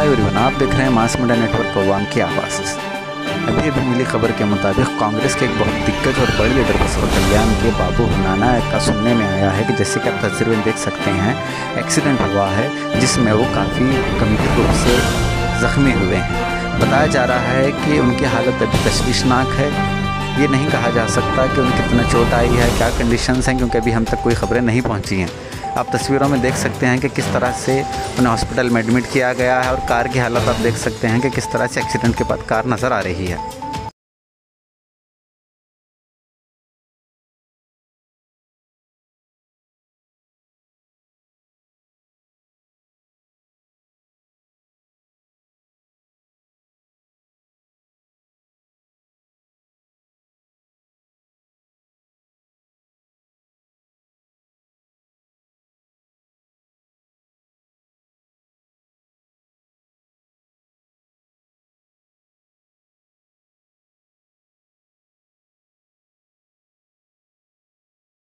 Hi everyone आप देख रहे हैं मास मीडिया नेटवर्क अवाम की आवाज़। अभी अभी मिली खबर के मुताबिक कांग्रेस के एक बहुत दिग्गज और बड़े लीडर बसवर कल्याण के बाबू हुनाना का सुनने में आया है कि जैसे कि आप तस्वीर में देख सकते हैं एक्सीडेंट हुआ है, जिसमें वो काफ़ी गंभीर रूप से ज़ख्मी हुए हैं। बताया जा रहा है कि उनकी हालत अभी तशवीशनाक है। ये नहीं कहा जा सकता कि उन्हें कितना चोट आई है, क्या कंडीशंस हैं, क्योंकि अभी हम तक कोई खबरें नहीं पहुँची हैं। आप तस्वीरों में देख सकते हैं कि किस तरह से उन्हें हॉस्पिटल में एडमिट किया गया है और कार की हालत आप देख सकते हैं कि किस तरह से एक्सीडेंट के बाद कार नज़र आ रही है।